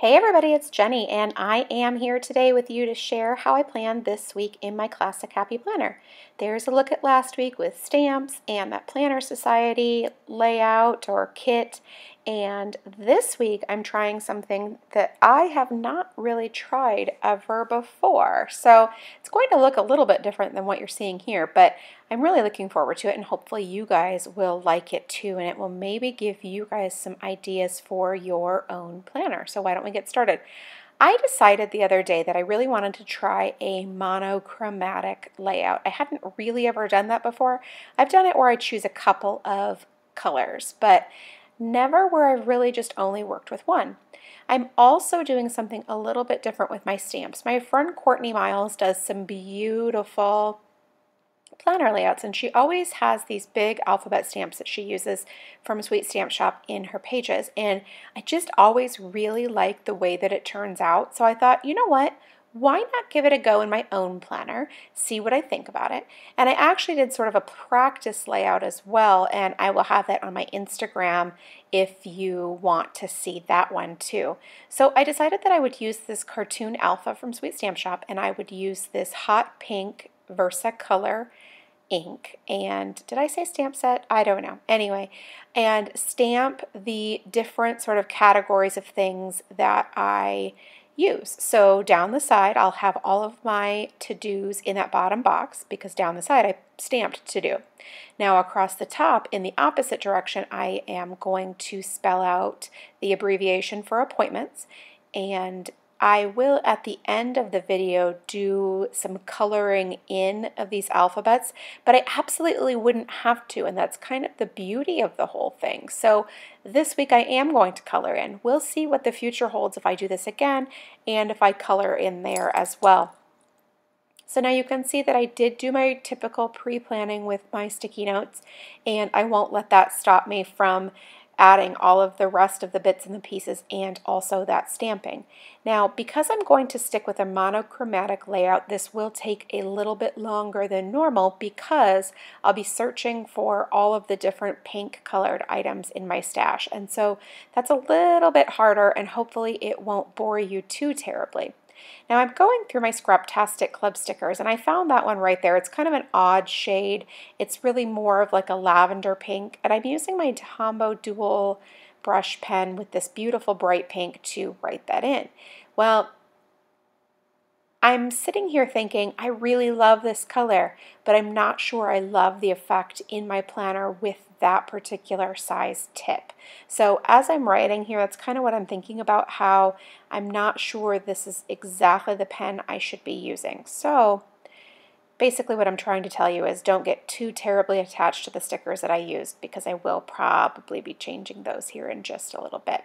Hey everybody, it's Jennie, and I am here today with you to share how I planned this week in my Classic Happy Planner. There's a look at last week with stamps and that Planner Society layout or kit, and this week I'm trying something that I have not really tried ever before. So it's going to look a little bit different than what you're seeing here, but I'm really looking forward to it, and hopefully you guys will like it too, and it will maybe give you guys some ideas for your own planner. So why don't we get started? I decided the other day that I really wanted to try a monochromatic layout. I hadn't really ever done that before. I've done it where I choose a couple of colors, but never where I've really just only worked with one. I'm also doing something a little bit different with my stamps. My friend Courtney Miles does some beautiful planner layouts and she always has these big alphabet stamps that she uses from Sweet Stamp Shop in her pages and I just always really like the way that it turns out so I thought you know what why not give it a go in my own planner, see what I think about it. And I actually did sort of a practice layout as well, and I will have that on my Instagram if you want to see that one too. So I decided that I would use this cartoon alpha from Sweet Stamp Shop, and I would use this hot pink VersaColor ink. And did I say stamp set? I don't know. Anyway, and stamp the different sort of categories of things that I use. So down the side, I'll have all of my to-dos in that bottom box because down the side I stamped to do. Now across the top in the opposite direction, I am going to spell out the abbreviation for appointments and I will at the end of the video do some coloring in of these alphabets, but I absolutely wouldn't have to, and that's kind of the beauty of the whole thing. So this week I am going to color in. We'll see what the future holds if I do this again and if I color in there as well. So now you can see that I did do my typical pre-planning with my sticky notes and I won't let that stop me from adding all of the rest of the bits and the pieces and also that stamping. Now, because I'm going to stick with a monochromatic layout, this will take a little bit longer than normal because I'll be searching for all of the different pink colored items in my stash. And so that's a little bit harder and hopefully it won't bore you too terribly. Now I'm going through my Scraptastic Club stickers and I found that one right there. It's kind of an odd shade. It's really more of like a lavender pink and I'm using my Tombow Dual brush pen with this beautiful bright pink to write that in. Well, I'm sitting here thinking, I really love this color, but I'm not sure I love the effect in my planner with that particular size tip. So as I'm writing here, that's kind of what I'm thinking about, how I'm not sure this is exactly the pen I should be using. So basically what I'm trying to tell you is don't get too terribly attached to the stickers that I used because I will probably be changing those here in just a little bit.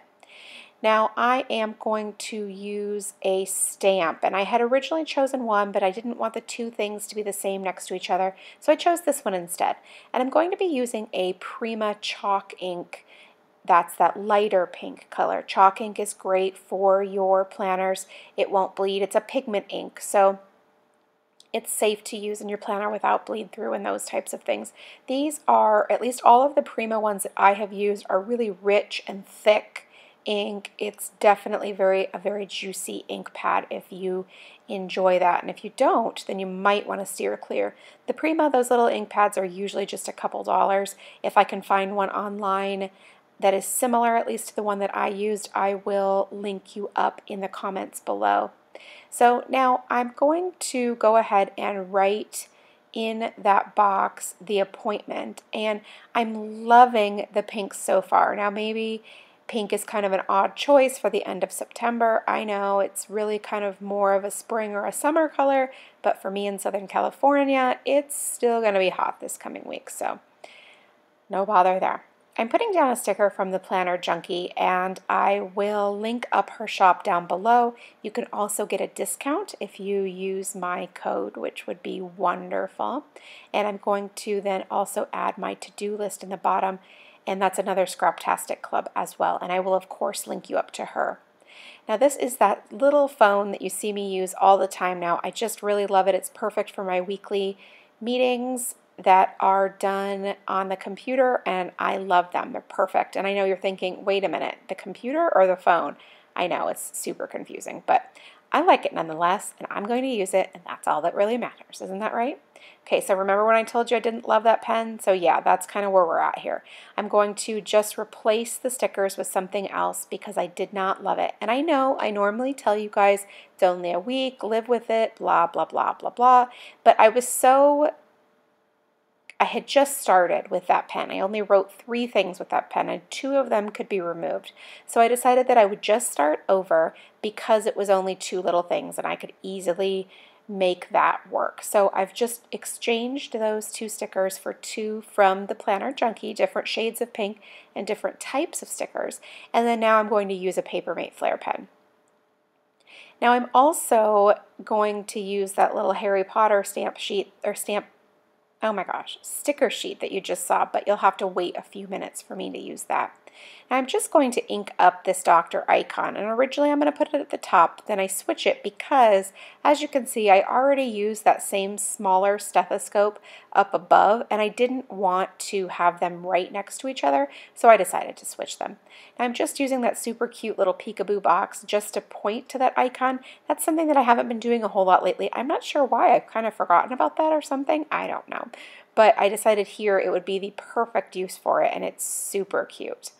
Now I am going to use a stamp and I had originally chosen one but I didn't want the two things to be the same next to each other so I chose this one instead and I'm going to be using a Prima chalk ink that's that lighter pink color. Chalk ink is great for your planners. It won't bleed. It's a pigment ink so it's safe to use in your planner without bleed through and those types of things. These are, at least all of the Prima ones that I have used, are really rich and thick ink. It's definitely very a very juicy ink pad if you enjoy that. And if you don't, then you might want to steer clear. The Prima, those little ink pads are usually just a couple dollars. If I can find one online that is similar, at least to the one that I used, I will link you up in the comments below. So now I'm going to go ahead and write in that box the appointment and I'm loving the pink so far. Now maybe Pink is kind of an odd choice for the end of September. I know it's really kind of more of a spring or a summer color, but for me in Southern California, it's still going to be hot this coming week, so no bother there. I'm putting down a sticker from the Planner Junkie and I will link up her shop down below. You can also get a discount if you use my code, which would be wonderful. And I'm going to then also add my to-do list in the bottom and that's another Scraptastic Club as well, and I will of course link you up to her. Now this is that little phone that you see me use all the time now. I just really love it. It's perfect for my weekly meetings that are done on the computer and I love them. They're perfect. And I know you're thinking, wait a minute, the computer or the phone? I know it's super confusing, but I like it nonetheless, and I'm going to use it, and that's all that really matters. Isn't that right? Okay, so remember when I told you I didn't love that pen? So yeah, that's kind of where we're at here. I'm going to just replace the stickers with something else because I did not love it. And I know I normally tell you guys it's only a week, live with it, blah, blah, blah, blah, blah. But I was so I had just started with that pen. I only wrote three things with that pen, and two of them could be removed. So I decided that I would just start over because it was only two little things and I could easily make that work. So I've just exchanged those two stickers for two from the Planner Junkie, different shades of pink and different types of stickers. And then now I'm going to use a Papermate Flair pen. Now I'm also going to use that little Harry Potter stamp sheet or stamp oh my gosh, sticker sheet that you just saw, but you'll have to wait a few minutes for me to use that. Now I'm just going to ink up this doctor icon and originally I'm going to put it at the top then I switch it because as you can see I already used that same smaller stethoscope up above and I didn't want to have them right next to each other so I decided to switch them. Now I'm just using that super cute little peekaboo box just to point to that icon. That's something that I haven't been doing a whole lot lately. I'm not sure why I've kind of forgotten about that or something. I don't know. But I decided here it would be the perfect use for it and it's super cute.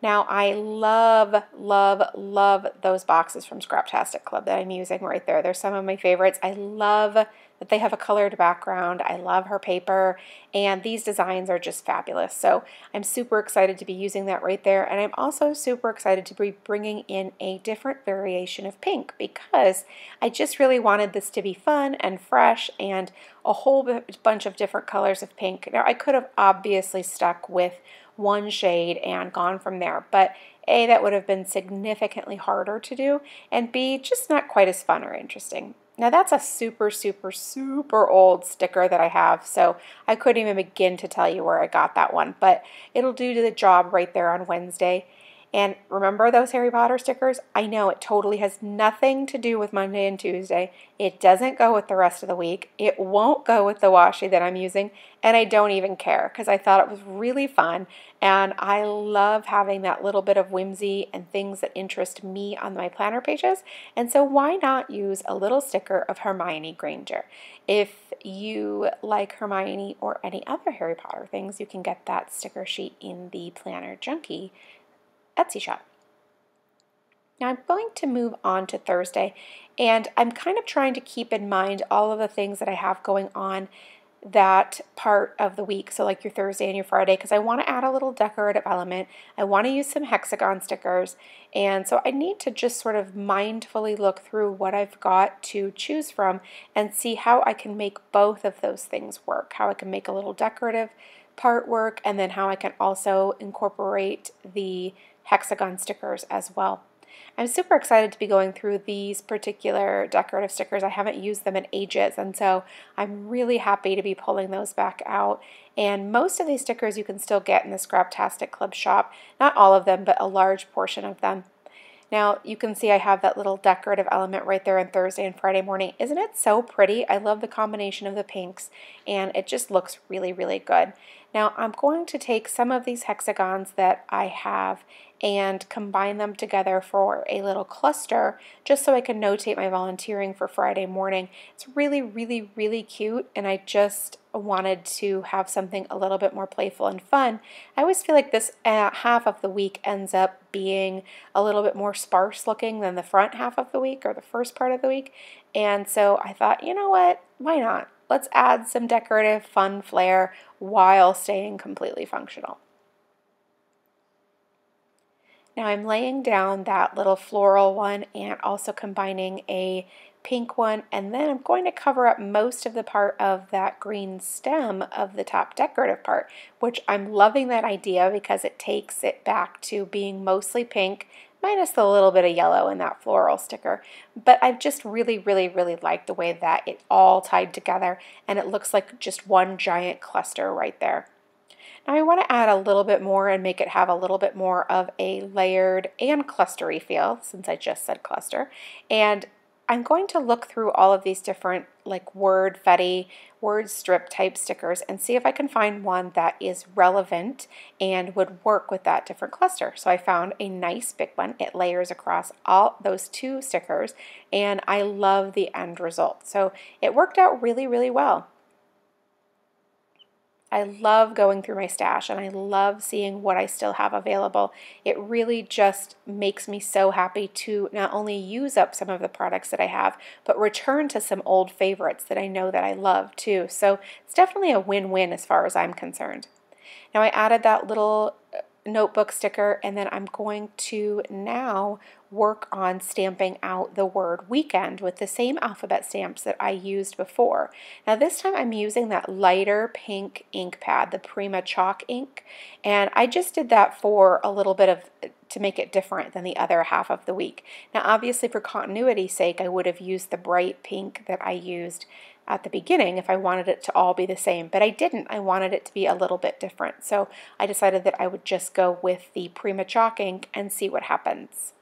Now, I love, love, love those boxes from Scraptastic Club that I'm using right there. They're some of my favorites. I love that they have a colored background. I love her paper, and these designs are just fabulous. So I'm super excited to be using that right there, and I'm also super excited to be bringing in a different variation of pink because I just really wanted this to be fun and fresh and a whole bunch of different colors of pink. Now, I could have obviously stuck with one shade and gone from there. But A, that would have been significantly harder to do, and B, just not quite as fun or interesting. Now that's a super, super, super old sticker that I have, so I couldn't even begin to tell you where I got that one, but it'll do the job right there on Wednesday. And remember those Harry Potter stickers? I know it totally has nothing to do with Monday and Tuesday. It doesn't go with the rest of the week. It won't go with the washi that I'm using, and I don't even care because I thought it was really fun. And I love having that little bit of whimsy and things that interest me on my planner pages. And so, why not use a little sticker of Hermione Granger? If you like Hermione or any other Harry Potter things, you can get that sticker sheet in the Planner Junkie Etsy shop. Now I'm going to move on to Thursday, and I'm kind of trying to keep in mind all of the things that I have going on that part of the week, so like your Thursday and your Friday, because I want to add a little decorative element. I want to use some hexagon stickers, and so I need to just sort of mindfully look through what I've got to choose from and see how I can make both of those things work, how I can make a little decorative part work, and then how I can also incorporate the hexagon stickers as well. I'm super excited to be going through these particular decorative stickers. I haven't used them in ages, and so I'm really happy to be pulling those back out. And most of these stickers you can still get in the Scraptastic Club shop. Not all of them, but a large portion of them. Now you can see I have that little decorative element right there on Thursday and Friday morning. Isn't it so pretty? I love the combination of the pinks and it just looks really, really good. Now I'm going to take some of these hexagons that I have and combine them together for a little cluster just so I can notate my volunteering for Friday morning. It's really, really, really cute and I just wanted to have something a little bit more playful and fun. I always feel like this uh, half of the week ends up being a little bit more sparse looking than the front half of the week or the first part of the week. And so I thought, you know what, why not? Let's add some decorative fun flair while staying completely functional. Now I'm laying down that little floral one and also combining a pink one and then I'm going to cover up most of the part of that green stem of the top decorative part which I'm loving that idea because it takes it back to being mostly pink minus the little bit of yellow in that floral sticker but I've just really really really liked the way that it all tied together and it looks like just one giant cluster right there. I want to add a little bit more and make it have a little bit more of a layered and clustery feel, since I just said cluster. And I'm going to look through all of these different like word fetty, word strip type stickers and see if I can find one that is relevant and would work with that different cluster. So I found a nice big one. It layers across all those two stickers and I love the end result. So it worked out really, really well. I love going through my stash and I love seeing what I still have available. It really just makes me so happy to not only use up some of the products that I have, but return to some old favorites that I know that I love too. So it's definitely a win-win as far as I'm concerned. Now I added that little uh, notebook sticker and then I'm going to now work on stamping out the word weekend with the same alphabet stamps that I used before. Now this time I'm using that lighter pink ink pad, the Prima Chalk ink, and I just did that for a little bit of to make it different than the other half of the week. Now obviously for continuity's sake I would have used the bright pink that I used at the beginning if I wanted it to all be the same, but I didn't. I wanted it to be a little bit different. So I decided that I would just go with the Prima Chalk ink and see what happens.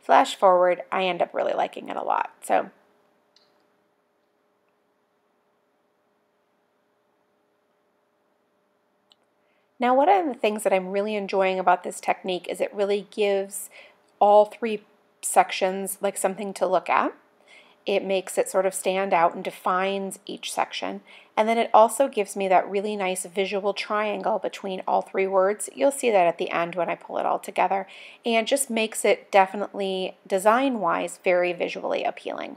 Flash forward, I end up really liking it a lot. So Now, one of the things that I'm really enjoying about this technique is it really gives all three sections like something to look at it makes it sort of stand out and defines each section. And then it also gives me that really nice visual triangle between all three words. You'll see that at the end when I pull it all together. And just makes it definitely design-wise very visually appealing.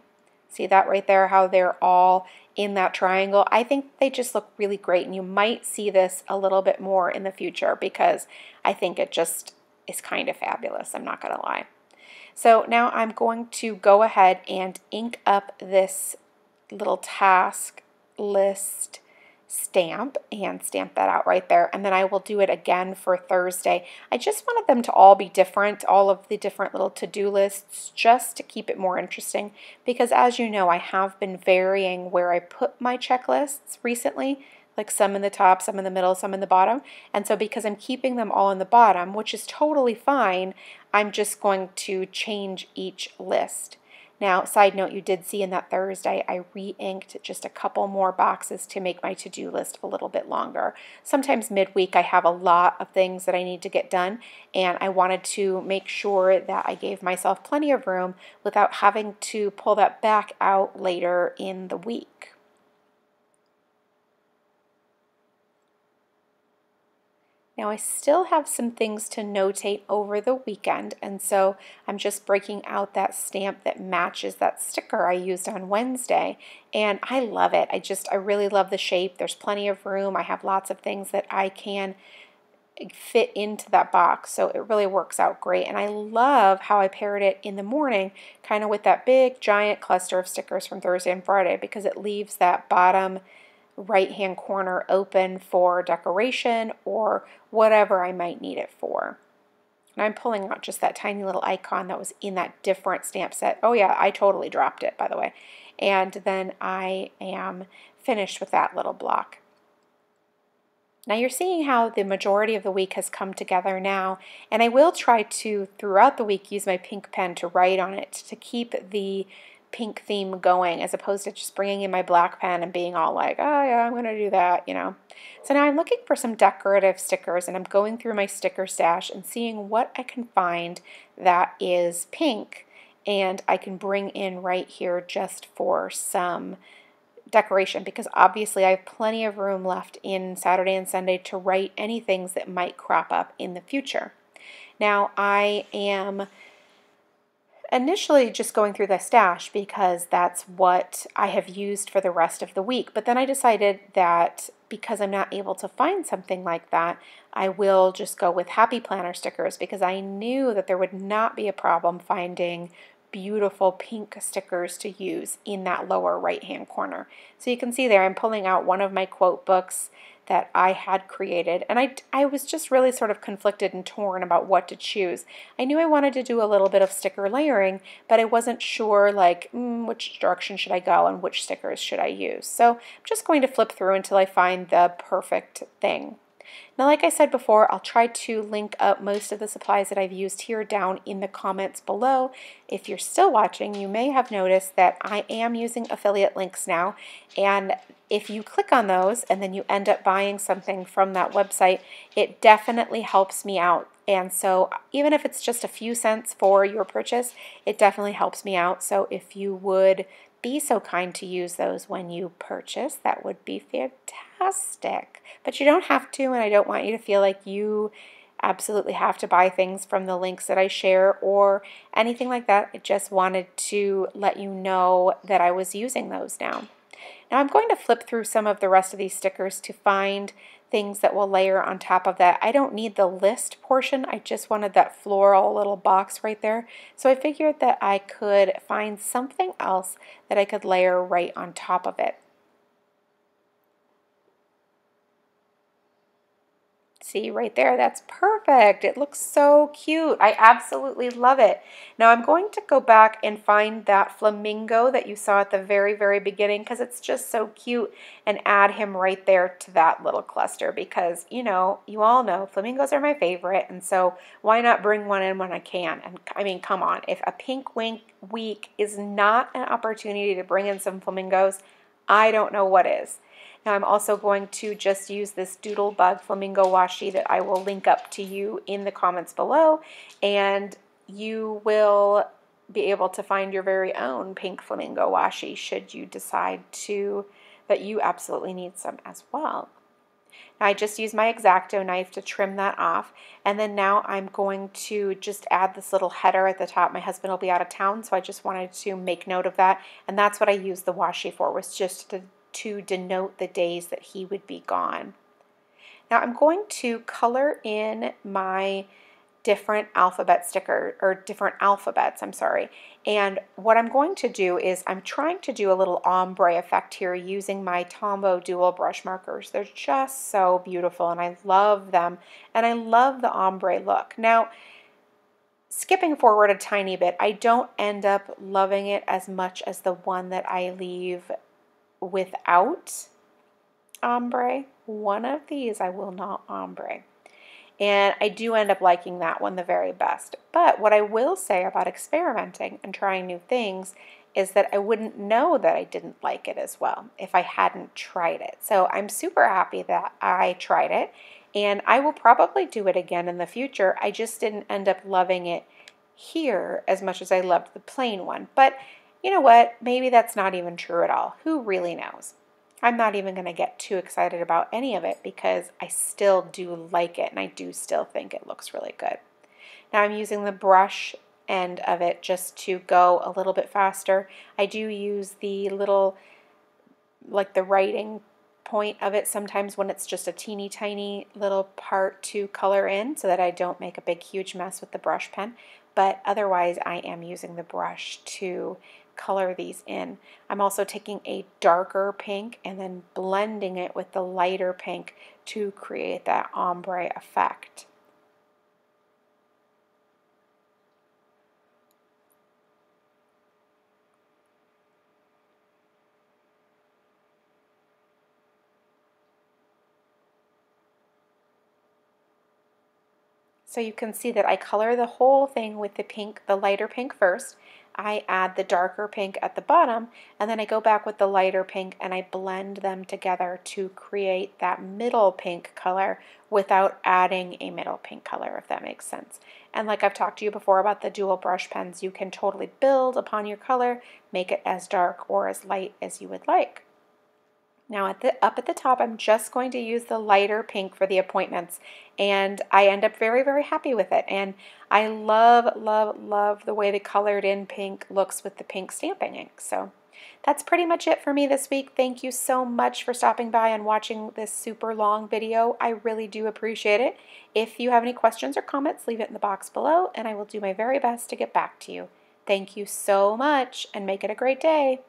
See that right there, how they're all in that triangle? I think they just look really great and you might see this a little bit more in the future because I think it just is kind of fabulous, I'm not going to lie. So now I'm going to go ahead and ink up this little task list stamp and stamp that out right there and then I will do it again for Thursday. I just wanted them to all be different, all of the different little to-do lists just to keep it more interesting because as you know I have been varying where I put my checklists recently like some in the top, some in the middle, some in the bottom. And so because I'm keeping them all in the bottom, which is totally fine, I'm just going to change each list. Now, side note, you did see in that Thursday, I re-inked just a couple more boxes to make my to-do list a little bit longer. Sometimes midweek I have a lot of things that I need to get done, and I wanted to make sure that I gave myself plenty of room without having to pull that back out later in the week. Now I still have some things to notate over the weekend and so I'm just breaking out that stamp that matches that sticker I used on Wednesday and I love it. I just, I really love the shape. There's plenty of room. I have lots of things that I can fit into that box so it really works out great and I love how I paired it in the morning kind of with that big giant cluster of stickers from Thursday and Friday because it leaves that bottom right hand corner open for decoration or whatever I might need it for. And I'm pulling out just that tiny little icon that was in that different stamp set. Oh yeah, I totally dropped it by the way. And then I am finished with that little block. Now you're seeing how the majority of the week has come together now, and I will try to, throughout the week, use my pink pen to write on it to keep the pink theme going as opposed to just bringing in my black pen and being all like, oh yeah, I'm going to do that, you know. So now I'm looking for some decorative stickers and I'm going through my sticker stash and seeing what I can find that is pink and I can bring in right here just for some decoration because obviously I have plenty of room left in Saturday and Sunday to write any things that might crop up in the future. Now I am initially just going through the stash because that's what I have used for the rest of the week. But then I decided that because I'm not able to find something like that, I will just go with Happy Planner stickers because I knew that there would not be a problem finding beautiful pink stickers to use in that lower right hand corner. So you can see there I'm pulling out one of my quote books that I had created. And I, I was just really sort of conflicted and torn about what to choose. I knew I wanted to do a little bit of sticker layering, but I wasn't sure like mm, which direction should I go and which stickers should I use. So I'm just going to flip through until I find the perfect thing. Now, like I said before, I'll try to link up most of the supplies that I've used here down in the comments below. If you're still watching, you may have noticed that I am using affiliate links now, and if you click on those and then you end up buying something from that website, it definitely helps me out. And so even if it's just a few cents for your purchase, it definitely helps me out. So if you would be so kind to use those when you purchase, that would be fantastic. But you don't have to, and I don't want you to feel like you absolutely have to buy things from the links that I share or anything like that. I just wanted to let you know that I was using those now. Now I'm going to flip through some of the rest of these stickers to find things that will layer on top of that. I don't need the list portion. I just wanted that floral little box right there. So I figured that I could find something else that I could layer right on top of it. See right there, that's perfect. It looks so cute. I absolutely love it. Now I'm going to go back and find that flamingo that you saw at the very, very beginning because it's just so cute and add him right there to that little cluster because, you know, you all know flamingos are my favorite and so why not bring one in when I can? And I mean, come on, if a pink wink week is not an opportunity to bring in some flamingos, I don't know what is. Now I'm also going to just use this Doodlebug Flamingo washi that I will link up to you in the comments below and you will be able to find your very own pink flamingo washi should you decide to that you absolutely need some as well. Now I just use my X-Acto knife to trim that off and then now I'm going to just add this little header at the top. My husband will be out of town so I just wanted to make note of that and that's what I used the washi for was just to to denote the days that he would be gone. Now I'm going to color in my different alphabet sticker or different alphabets, I'm sorry. And what I'm going to do is I'm trying to do a little ombre effect here using my Tombow dual brush markers. They're just so beautiful and I love them and I love the ombre look. Now, skipping forward a tiny bit, I don't end up loving it as much as the one that I leave without ombre. One of these I will not ombre. And I do end up liking that one the very best. But what I will say about experimenting and trying new things is that I wouldn't know that I didn't like it as well if I hadn't tried it. So I'm super happy that I tried it and I will probably do it again in the future. I just didn't end up loving it here as much as I loved the plain one. But you know what? Maybe that's not even true at all. Who really knows? I'm not even going to get too excited about any of it because I still do like it and I do still think it looks really good. Now I'm using the brush end of it just to go a little bit faster. I do use the little, like the writing point of it sometimes when it's just a teeny tiny little part to color in so that I don't make a big huge mess with the brush pen. But otherwise I am using the brush to color these in. I'm also taking a darker pink and then blending it with the lighter pink to create that ombre effect. So you can see that I color the whole thing with the pink, the lighter pink first, I add the darker pink at the bottom and then I go back with the lighter pink and I blend them together to create that middle pink color without adding a middle pink color, if that makes sense. And like I've talked to you before about the dual brush pens, you can totally build upon your color, make it as dark or as light as you would like. Now at the up at the top, I'm just going to use the lighter pink for the appointments and I end up very, very happy with it. And I love, love, love the way the colored in pink looks with the pink stamping ink. So that's pretty much it for me this week. Thank you so much for stopping by and watching this super long video. I really do appreciate it. If you have any questions or comments, leave it in the box below and I will do my very best to get back to you. Thank you so much and make it a great day.